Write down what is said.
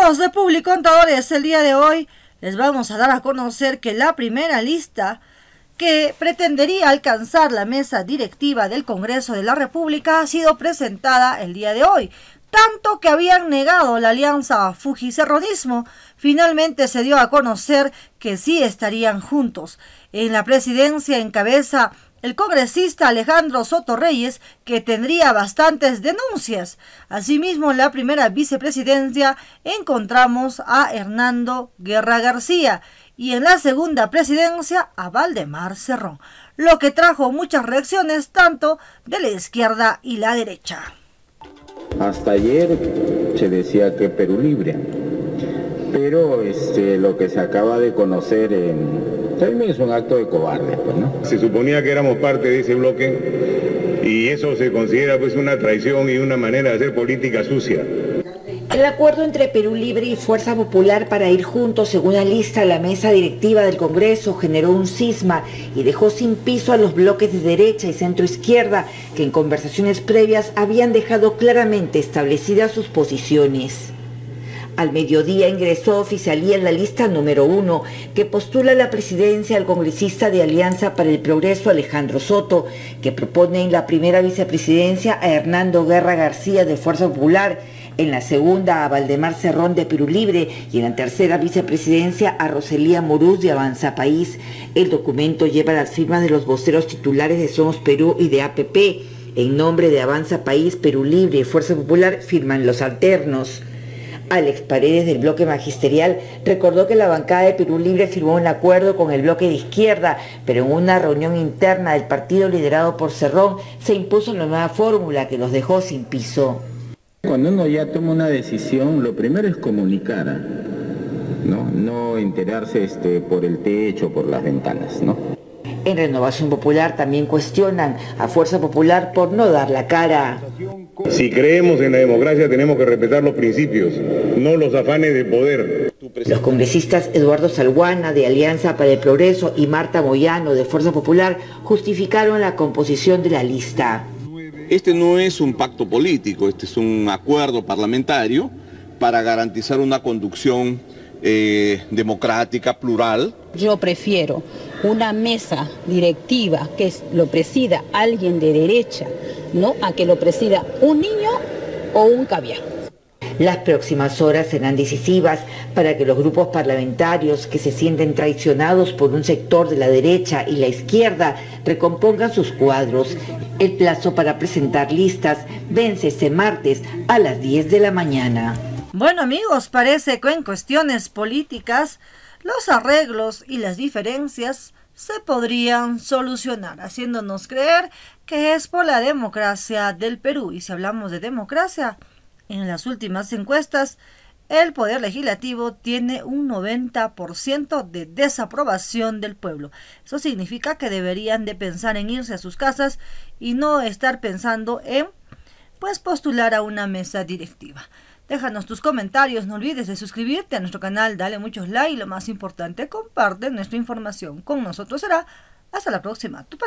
Amigos de Público Contadores, el día de hoy les vamos a dar a conocer que la primera lista que pretendería alcanzar la mesa directiva del Congreso de la República ha sido presentada el día de hoy. Tanto que habían negado la alianza Fujicerronismo, finalmente se dio a conocer que sí estarían juntos. En la presidencia encabeza el congresista Alejandro Soto Reyes, que tendría bastantes denuncias. Asimismo, en la primera vicepresidencia encontramos a Hernando Guerra García y en la segunda presidencia a Valdemar Cerrón, lo que trajo muchas reacciones tanto de la izquierda y la derecha. Hasta ayer se decía que Perú libre, pero este, lo que se acaba de conocer también es un acto de cobarde, pues, ¿no? Se suponía que éramos parte de ese bloque y eso se considera pues una traición y una manera de hacer política sucia. El acuerdo entre Perú Libre y Fuerza Popular para ir juntos según la lista la mesa directiva del Congreso generó un cisma y dejó sin piso a los bloques de derecha y centro izquierda que en conversaciones previas habían dejado claramente establecidas sus posiciones. Al mediodía ingresó oficialía en la lista número uno que postula la presidencia al congresista de Alianza para el Progreso Alejandro Soto, que propone en la primera vicepresidencia a Hernando Guerra García de Fuerza Popular, en la segunda a Valdemar Cerrón de Perú Libre y en la tercera vicepresidencia a Roselía Morús de Avanza País. El documento lleva las firmas de los voceros titulares de Somos Perú y de APP. En nombre de Avanza País, Perú Libre y Fuerza Popular firman los alternos. Alex Paredes del bloque magisterial recordó que la bancada de Perú Libre firmó un acuerdo con el bloque de izquierda, pero en una reunión interna del partido liderado por Cerrón se impuso una nueva fórmula que los dejó sin piso. Cuando uno ya toma una decisión, lo primero es comunicar, no, no enterarse este, por el techo, por las ventanas, ¿no? En Renovación Popular también cuestionan a Fuerza Popular por no dar la cara. Si creemos en la democracia tenemos que respetar los principios, no los afanes de poder. Los congresistas Eduardo Salguana de Alianza para el Progreso y Marta Moyano de Fuerza Popular justificaron la composición de la lista. Este no es un pacto político, este es un acuerdo parlamentario para garantizar una conducción eh, democrática, plural. Yo prefiero una mesa directiva que lo presida alguien de derecha, ¿no? A que lo presida un niño o un caviar. Las próximas horas serán decisivas para que los grupos parlamentarios que se sienten traicionados por un sector de la derecha y la izquierda recompongan sus cuadros. El plazo para presentar listas vence este martes a las 10 de la mañana. Bueno amigos, parece que en cuestiones políticas los arreglos y las diferencias se podrían solucionar, haciéndonos creer que es por la democracia del Perú. Y si hablamos de democracia, en las últimas encuestas, el Poder Legislativo tiene un 90% de desaprobación del pueblo. Eso significa que deberían de pensar en irse a sus casas y no estar pensando en pues postular a una mesa directiva. Déjanos tus comentarios, no olvides de suscribirte a nuestro canal, dale muchos likes y lo más importante, comparte nuestra información. Con nosotros será hasta la próxima. Tu.